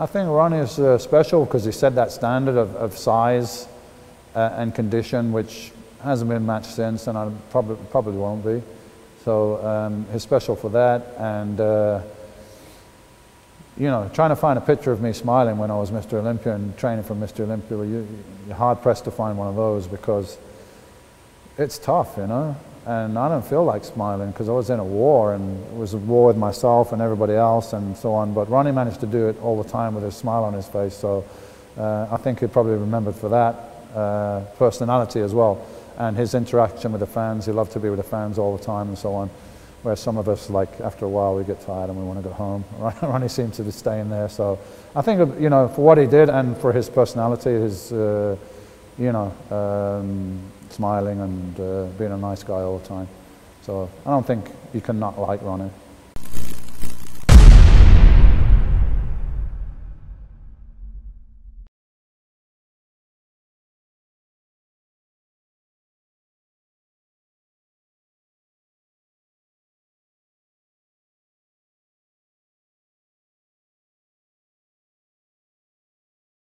I think Ronnie is uh, special because he set that standard of, of size uh, and condition, which hasn't been matched since, and I probably probably won't be. So um, he's special for that, and uh, you know, trying to find a picture of me smiling when I was Mr. Olympia and training for Mr. Olympia, you, you're hard pressed to find one of those because it's tough, you know. And I don't feel like smiling because I was in a war and it was a war with myself and everybody else and so on. But Ronnie managed to do it all the time with a smile on his face. So uh, I think he'd probably remembered for that uh, personality as well and his interaction with the fans. He loved to be with the fans all the time and so on. Where some of us, like after a while, we get tired and we want to go home. Ronnie seemed to be staying there. So I think, you know, for what he did and for his personality, his, uh, you know, um, smiling and uh, being a nice guy all the time. So I don't think you can not like Ronnie.